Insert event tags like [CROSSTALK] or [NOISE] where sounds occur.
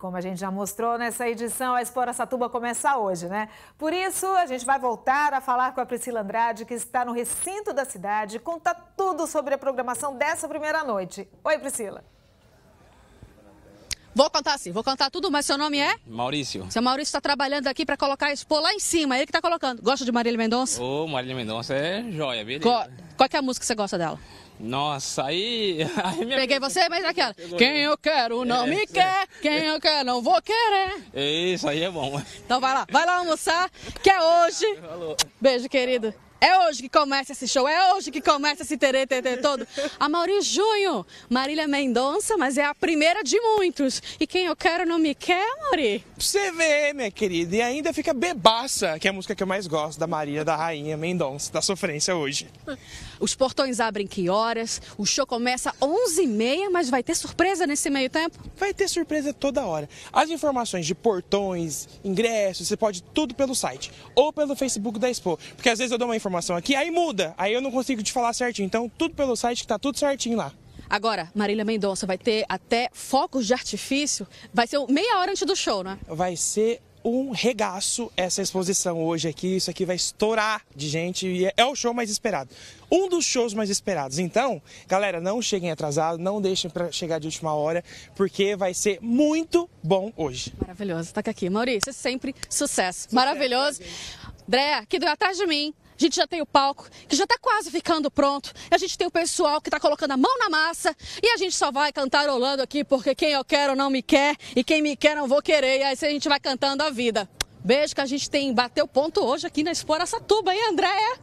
como a gente já mostrou nessa edição, a Expo Satuba começa hoje, né? Por isso, a gente vai voltar a falar com a Priscila Andrade, que está no recinto da cidade, e conta tudo sobre a programação dessa primeira noite. Oi, Priscila. Vou contar sim, vou contar tudo, mas seu nome é? Maurício. Seu Maurício está trabalhando aqui para colocar a Expo lá em cima, ele que está colocando. Gosta de Marília Mendonça? Ô, Marília Mendonça é joia, beleza? Qual, qual é a música que você gosta dela? Nossa, aí... [LAUGHS] aí. Peguei você, mas aquela. [LAUGHS] Quem eu quero não me quer, quem eu quero não vou querer. Isso aí é bom. Então vai lá, vai lá almoçar, que é hoje. [LAUGHS] Beijo, querido. É hoje que começa esse show, é hoje que começa esse terê, terê todo. A Mauri Junho, Marília Mendonça, mas é a primeira de muitos. E quem eu quero não me quer, Mauri? Você vê, minha querida, e ainda fica Bebaça, que é a música que eu mais gosto, da Marília, da Rainha Mendonça, da Sofrência hoje. Os portões abrem que horas? O show começa às 11h30, mas vai ter surpresa nesse meio tempo? Vai ter surpresa toda hora. As informações de portões, ingressos, você pode tudo pelo site ou pelo Facebook da Expo. Porque às vezes eu dou uma informação aqui, aí muda, aí eu não consigo te falar certinho. Então, tudo pelo site que tá tudo certinho lá. Agora, Marília Mendonça vai ter até focos de artifício. Vai ser meia hora antes do show, né? Vai ser um regaço essa exposição hoje aqui. Isso aqui vai estourar de gente e é o show mais esperado. Um dos shows mais esperados. Então, galera, não cheguem atrasados, não deixem para chegar de última hora, porque vai ser muito bom hoje. Maravilhoso. Tá aqui, Maurício, sempre sucesso. sucesso Maravilhoso. André, aqui do atrás de mim, a gente já tem o palco, que já está quase ficando pronto. A gente tem o pessoal que está colocando a mão na massa. E a gente só vai cantarolando aqui, porque quem eu quero não me quer. E quem me quer não vou querer. E aí a gente vai cantando a vida. Beijo que a gente tem bateu ponto hoje aqui na Expo Satuba, hein, Andréia?